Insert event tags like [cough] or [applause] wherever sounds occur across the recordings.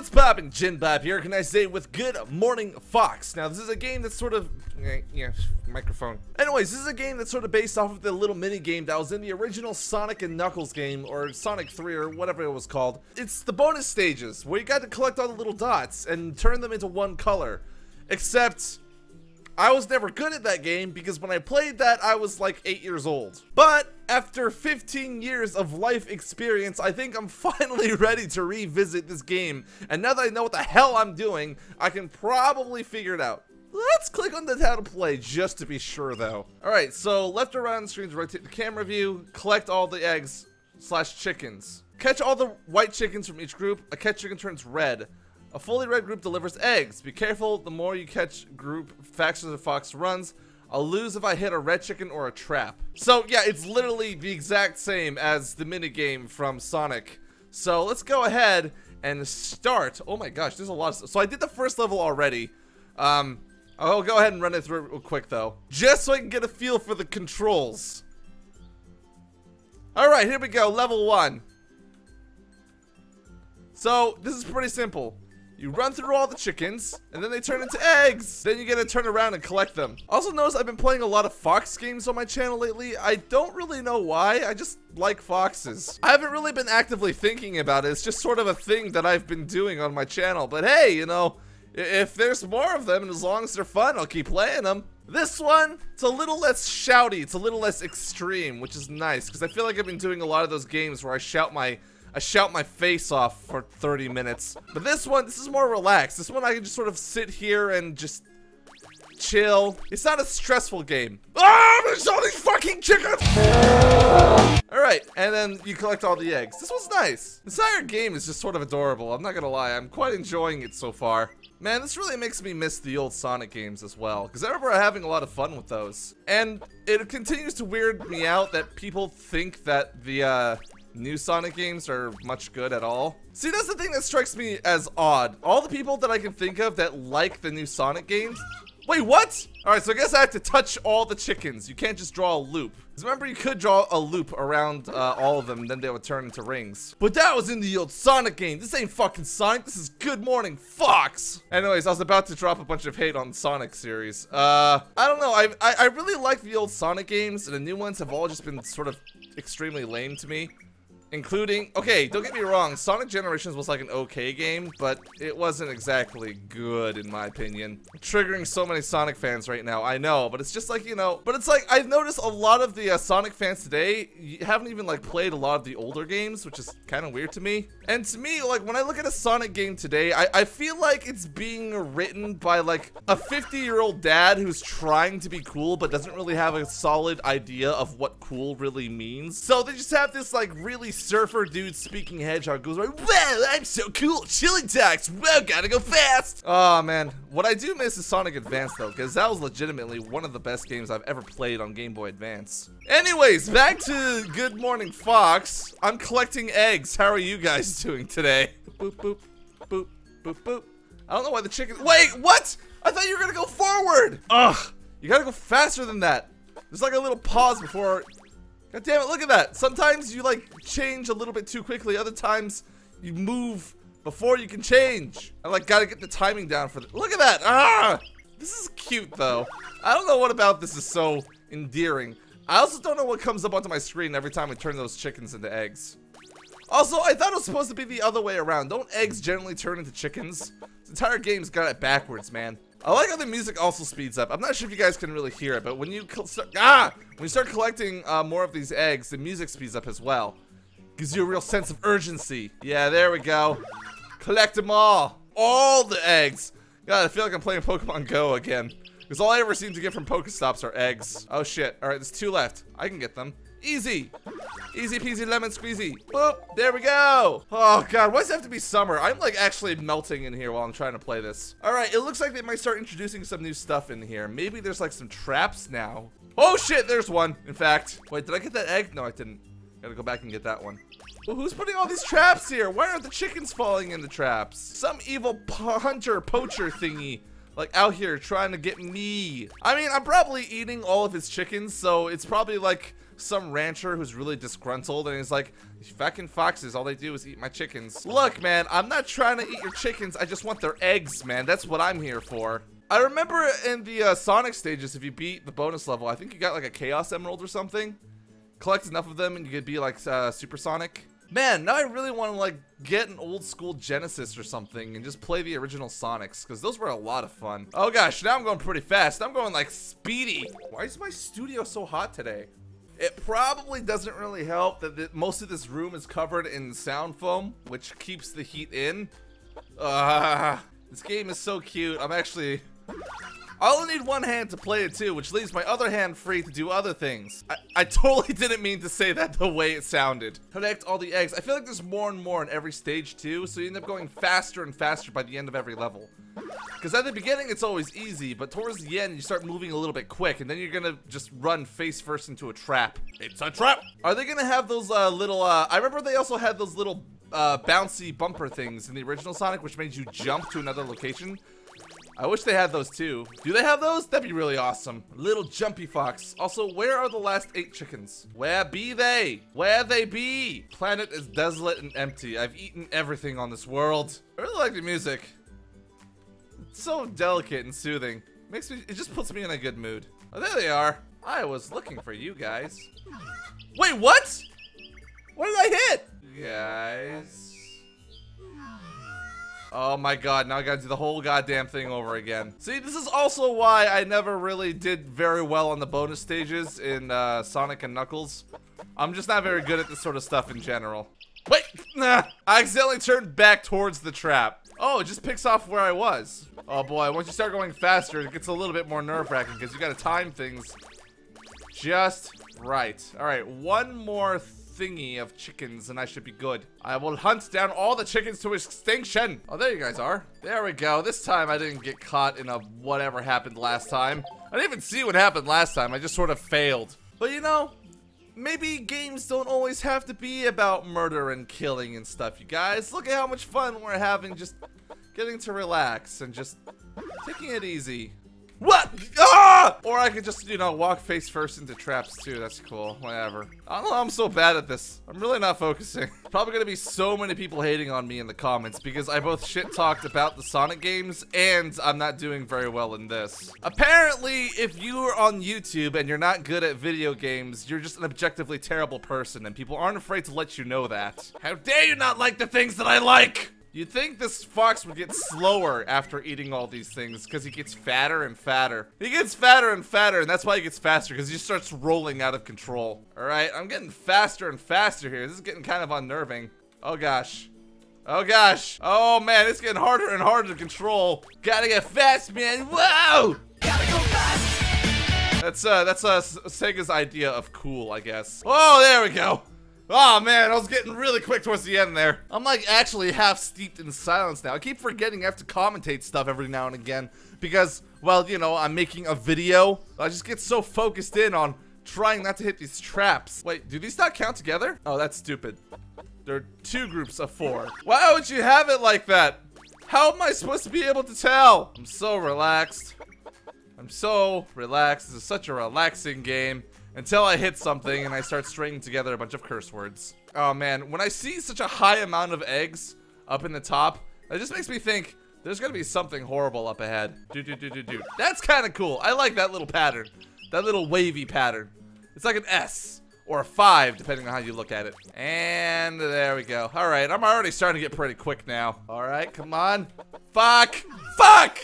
what's poppin'? JinBop here. Can I say with Good Morning Fox? Now, this is a game that's sort of... eh, Yeah, microphone. Anyways, this is a game that's sort of based off of the little mini game that was in the original Sonic and Knuckles game, or Sonic 3, or whatever it was called. It's the bonus stages, where you got to collect all the little dots and turn them into one color. Except... I was never good at that game because when I played that, I was like 8 years old. But after 15 years of life experience, I think I'm [laughs] finally ready to revisit this game. And now that I know what the hell I'm doing, I can probably figure it out. Let's click on the how to play just to be sure though. Alright, so left or right on the screen to rotate the camera view, collect all the eggs slash chickens. Catch all the white chickens from each group, a catch chicken turns red. A fully red group delivers eggs. Be careful, the more you catch group, faster the fox runs. I'll lose if I hit a red chicken or a trap. So yeah, it's literally the exact same as the minigame from Sonic. So let's go ahead and start. Oh my gosh, there's a lot of. So I did the first level already. Um, I'll go ahead and run it through real quick though. Just so I can get a feel for the controls. Alright, here we go, level one. So, this is pretty simple. You run through all the chickens, and then they turn into eggs. Then you get to turn around and collect them. Also notice I've been playing a lot of Fox games on my channel lately. I don't really know why, I just like foxes. I haven't really been actively thinking about it. It's just sort of a thing that I've been doing on my channel. But hey, you know, if there's more of them, and as long as they're fun, I'll keep playing them. This one, it's a little less shouty, it's a little less extreme, which is nice, because I feel like I've been doing a lot of those games where I shout my I shout my face off for 30 minutes. But this one, this is more relaxed. This one I can just sort of sit here and just chill. It's not a stressful game. Ah, there's all these fucking chickens! Alright, and then you collect all the eggs. This one's nice. This entire game is just sort of adorable. I'm not gonna lie, I'm quite enjoying it so far. Man, this really makes me miss the old Sonic games as well, because I remember having a lot of fun with those. And it continues to weird me out that people think that the, uh, new Sonic games are much good at all. See, that's the thing that strikes me as odd. All the people that I can think of that like the new Sonic games Wait, what? Alright, so I guess I have to touch all the chickens. You can't just draw a loop. Because remember, you could draw a loop around uh, all of them, then they would turn into rings. But that was in the old Sonic game. This ain't fucking Sonic. This is Good Morning Fox. Anyways, I was about to drop a bunch of hate on Sonic series. Uh, I don't know. I, I, I really like the old Sonic games, and the new ones have all just been sort of extremely lame to me. Including, okay, don't get me wrong, Sonic Generations was like an okay game, but it wasn't exactly good in my opinion. Triggering so many Sonic fans right now, I know, but it's just like, you know, but it's like, I've noticed a lot of the uh, Sonic fans today haven't even like played a lot of the older games, which is kind of weird to me. And to me, like when I look at a Sonic game today, I, I feel like it's being written by like a 50 year old dad who's trying to be cool, but doesn't really have a solid idea of what cool really means. So they just have this like really surfer dude speaking hedgehog goes like, Well, I'm so cool, chilling tax. Well, gotta go fast. Oh man, what I do miss is Sonic Advance though, because that was legitimately one of the best games I've ever played on Game Boy Advance. Anyways, back to Good Morning Fox. I'm collecting eggs. How are you guys doing today? Boop boop boop boop boop. I don't know why the chicken. Wait, what? I thought you were gonna go forward. Ugh, you gotta go faster than that. There's like a little pause before God damn it, look at that. Sometimes you like change a little bit too quickly. Other times you move before you can change. I like gotta get the timing down for Look at that! Ah! This is cute though. I don't know what about this is so endearing. I also don't know what comes up onto my screen every time I turn those chickens into eggs. Also, I thought it was supposed to be the other way around. Don't eggs generally turn into chickens? This entire game's got it backwards, man. I like how the music also speeds up. I'm not sure if you guys can really hear it, but when you start, ah, when you start collecting uh, more of these eggs, the music speeds up as well. Gives you a real sense of urgency. Yeah, there we go. Collect them all. All the eggs. God, I feel like I'm playing Pokemon Go again. Because all I ever seem to get from Pokestops are eggs. Oh shit. Alright, there's two left. I can get them. Easy. Easy peasy lemon squeezy. Boop. There we go. Oh god, why does it have to be summer? I'm like actually melting in here while I'm trying to play this. All right, it looks like they might start introducing some new stuff in here. Maybe there's like some traps now. Oh shit, there's one, in fact. Wait, did I get that egg? No, I didn't. Gotta go back and get that one. Well, who's putting all these traps here? Why aren't the chickens falling in the traps? Some evil hunter poacher thingy like out here trying to get me. I mean, I'm probably eating all of his chickens, so it's probably like some rancher who's really disgruntled and he's like, these fucking foxes, all they do is eat my chickens. Look, man, I'm not trying to eat your chickens. I just want their eggs, man. That's what I'm here for. I remember in the uh, Sonic stages, if you beat the bonus level, I think you got like a Chaos Emerald or something. Collect enough of them and you could be like uh, Supersonic. Man, now I really want to like get an old school Genesis or something and just play the original Sonics because those were a lot of fun. Oh gosh, now I'm going pretty fast. I'm going like speedy. Why is my studio so hot today? It probably doesn't really help that the, most of this room is covered in sound foam, which keeps the heat in. Uh, this game is so cute. I'm actually I only need one hand to play it too, which leaves my other hand free to do other things. I, I totally [laughs] didn't mean to say that the way it sounded. Collect all the eggs. I feel like there's more and more in every stage too, so you end up going faster and faster by the end of every level. Because at the beginning, it's always easy, but towards the end, you start moving a little bit quick, and then you're gonna just run face first into a trap. It's a trap! Are they gonna have those uh, little, uh, I remember they also had those little uh, bouncy bumper things in the original Sonic, which made you jump to another location. I wish they had those too. Do they have those? That'd be really awesome. Little jumpy fox. Also, where are the last eight chickens? Where be they? Where they be? Planet is desolate and empty. I've eaten everything on this world. I really like the music. It's so delicate and soothing. Makes me, it just puts me in a good mood. Oh, there they are. I was looking for you guys. Wait, what? What did I hit? Guys. Oh my god, now I gotta do the whole goddamn thing over again. See, this is also why I never really did very well on the bonus stages in uh, Sonic and Knuckles. I'm just not very good at this sort of stuff in general. Wait! [laughs] Nah! I accidentally turned back towards the trap. Oh, it just picks off where I was. Oh boy, once you start going faster, it gets a little bit more nerve-wracking because you gotta time things just right. Alright, one more thingy of chickens and I should be good. I will hunt down all the chickens to extinction. Oh, there you guys are. There we go. This time I didn't get caught in a whatever happened last time. I didn't even see what happened last time. I just sort of failed. But you know, maybe games don't always have to be about murder and killing and stuff, you guys. Look at how much fun we're having just getting to relax and just taking it easy. What? Ah! Or I could just, you know, walk face first into traps too. That's cool. Whatever. I don't know. I'm so bad at this. I'm really not focusing. [laughs] Probably gonna be so many people hating on me in the comments because I both shit talked about the Sonic games and I'm not doing very well in this. Apparently, if you are on YouTube and you're not good at video games, you're just an objectively terrible person and people aren't afraid to let you know that. How dare you not like the things that I like? You'd think this fox would get slower after eating all these things because he gets fatter and fatter. He gets fatter and fatter and that's why he gets faster because he starts rolling out of control. All right, I'm getting faster and faster here. This is getting kind of unnerving. Oh gosh. Oh gosh. Oh man, it's getting harder and harder to control. Gotta get fast, man. Whoa! Gotta go fast. That's uh, that's uh, Sega's idea of cool, I guess. Oh, there we go. Oh man, I was getting really quick towards the end there. I'm like actually half steeped in silence now. I keep forgetting I have to commentate stuff every now and again because, well, you know, I'm making a video. I just get so focused in on trying not to hit these traps. Wait, do these not count together? Oh, that's stupid. There are two groups of four. Why would you have it like that? How am I supposed to be able to tell? I'm so relaxed. I'm so relaxed. This is such a relaxing game until I hit something and I start stringing together a bunch of curse words. Oh man, when I see such a high amount of eggs up in the top, it just makes me think there's gonna be something horrible up ahead. Do do do do do. That's kind of cool. I like that little pattern. That little wavy pattern. It's like an S or a 5, depending on how you look at it. And there we go. All right, I'm already starting to get pretty quick now. All right, come on. Fuck! Fuck!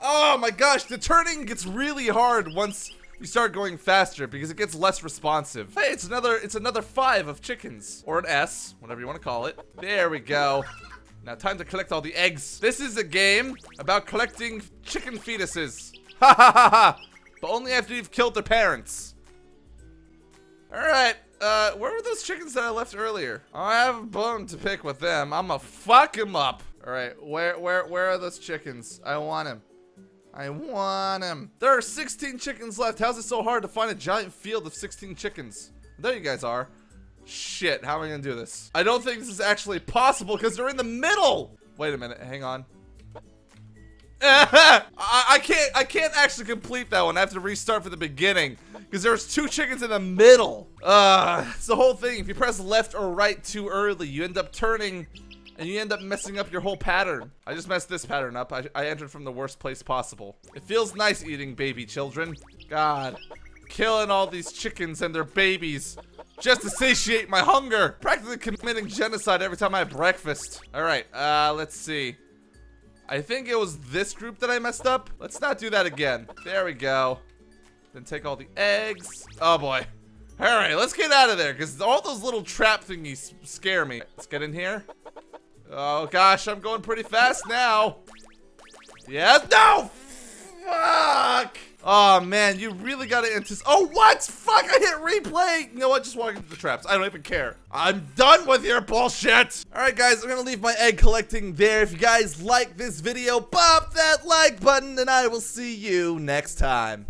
Oh my gosh, the turning gets really hard once you start going faster because it gets less responsive. Hey, it's another it's another five of chickens. Or an S, whatever you want to call it. There we go. Now time to collect all the eggs. This is a game about collecting chicken fetuses. [laughs] Ha ha ha ha! But only after you've killed their parents. Alright, uh, where were those chickens that I left earlier? I have a bone to pick with them. I'ma fuck them up. Alright, where, where, where are those chickens? I want them. I want him. There are 16 chickens left. How's it so hard to find a giant field of 16 chickens? There you guys are. Shit, how am I gonna do this? I don't think this is actually possible because they're in the middle. Wait a minute, hang on. [laughs] I, I can't I can't actually complete that one. I have to restart from the beginning because there's two chickens in the middle. Uh, it's the whole thing. If you press left or right too early, you end up turning and you end up messing up your whole pattern. I just messed this pattern up. I, I entered from the worst place possible. It feels nice eating baby children. God, killing all these chickens and their babies just to satiate my hunger. Practically committing genocide every time I have breakfast. All right, uh, let's see. I think it was this group that I messed up. Let's not do that again. There we go. Then take all the eggs. Oh boy. All right, let's get out of there because all those little trap thingies scare me. Let's get in here. Oh gosh, I'm going pretty fast now. Yeah, no! Fuck! Oh man, you really gotta anticipate. Oh, what? Fuck, I hit replay. You know what? Just walk into the traps. I don't even care. I'm done with your bullshit. All right, guys, I'm gonna leave my egg collecting there. If you guys like this video, pop that like button, and I will see you next time.